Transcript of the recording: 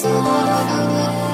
soul.